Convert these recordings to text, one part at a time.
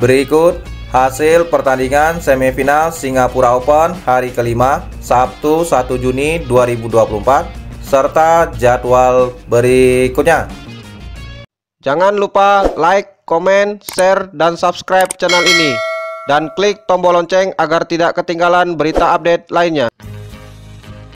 Berikut hasil pertandingan semifinal Singapura Open hari kelima Sabtu 1 Juni 2024 serta jadwal berikutnya. Jangan lupa like, komen, share, dan subscribe channel ini. Dan klik tombol lonceng agar tidak ketinggalan berita update lainnya.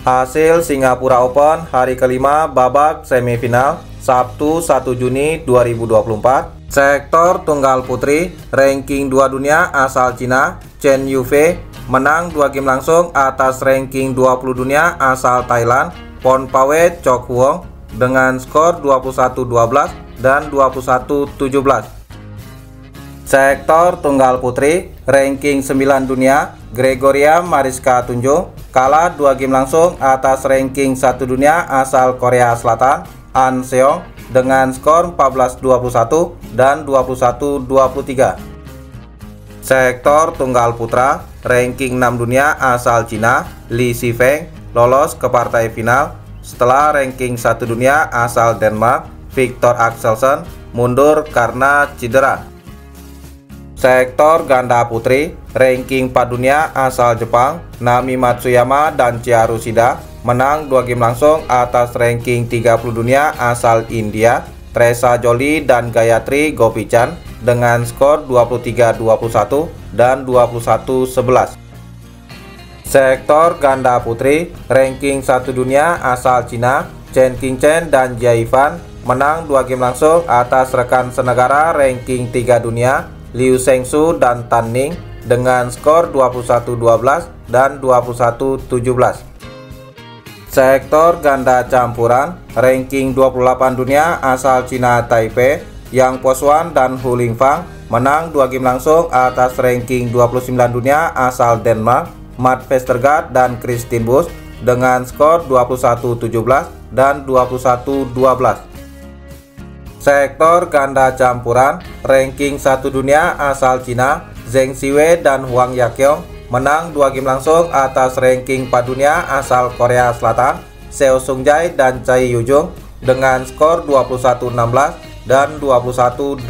Hasil Singapura Open hari kelima babak semifinal Sabtu 1 Juni 2024 Sektor Tunggal Putri ranking 2 dunia asal Cina Chen Yufei menang 2 game langsung atas ranking 20 dunia asal Thailand Pon Pawe Chok Huong dengan skor 21-12 dan 21-17. Sektor Tunggal Putri, ranking 9 dunia, Gregoria Mariska Tunjung kalah 2 game langsung atas ranking 1 dunia asal Korea Selatan, An Seong dengan skor 14-21 dan 21-23. Sektor Tunggal Putra, ranking 6 dunia asal Cina, Li Sifeng lolos ke partai final setelah ranking 1 dunia asal Denmark, Victor Axelsen mundur karena cedera. Sektor ganda putri, ranking 4 dunia asal Jepang, Nami Matsuyama dan Chiharu Shida menang 2 game langsung atas ranking 30 dunia asal India, Teresa Jolie dan Gayatri Gopichan dengan skor 23-21 dan 21-11. Sektor ganda putri, ranking 1 dunia asal Cina, Chen Qingchen dan Jia Yifan menang dua game langsung atas rekan senegara ranking 3 dunia Liu Shengsu dan Tan Ning dengan skor 21-12 dan 21-17. Sektor ganda campuran ranking 28 dunia asal Cina Taipei Yang Poswan dan Hu Lingfang menang dua game langsung atas ranking 29 dunia asal Denmark Matt Vestergaard dan Christine Busch dengan skor 21-17 dan 21-12. Sektor ganda campuran, ranking 1 dunia asal Cina, Zheng Siwei dan Huang Yaqiong menang dua game langsung atas ranking 4 dunia asal Korea Selatan, Seo Sung-jae dan Chai Yujung dengan skor 21-16 dan 21-18.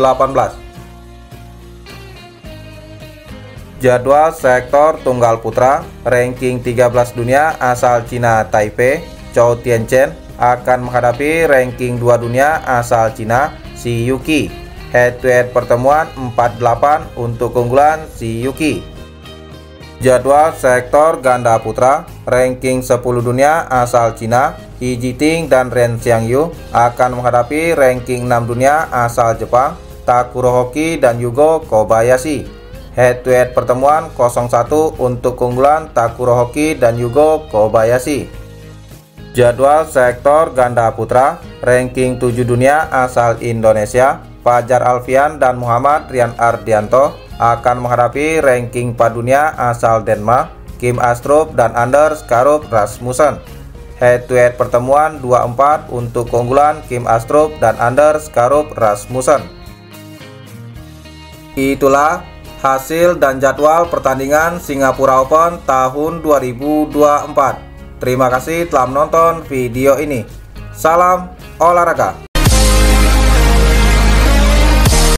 Jadwal sektor tunggal putra, ranking 13 dunia asal Cina Taipei, Chou Tianchen akan menghadapi ranking 2 dunia asal Cina, si Yuki. Head to head pertemuan 48 untuk keunggulan si Yuki. Jadwal sektor ganda putra, ranking 10 dunia asal Cina, He Jiting dan Ren Xiangyu akan menghadapi ranking 6 dunia asal Jepang, Takuro Hoki dan Yugo Kobayashi. Head to head pertemuan 01 untuk keunggulan Takuro Hoki dan Yugo Kobayashi. Jadwal sektor ganda putra, ranking 7 dunia asal Indonesia, Fajar Alfian dan Muhammad Rian Ardianto akan menghadapi ranking 4 dunia asal Denmark, Kim Astrup dan Anders Karup Rasmussen. Head to head pertemuan 24 untuk keunggulan Kim Astrup dan Anders Karup Rasmussen. Itulah hasil dan jadwal pertandingan Singapura Open tahun 2024. Terima kasih telah menonton video ini. Salam olahraga.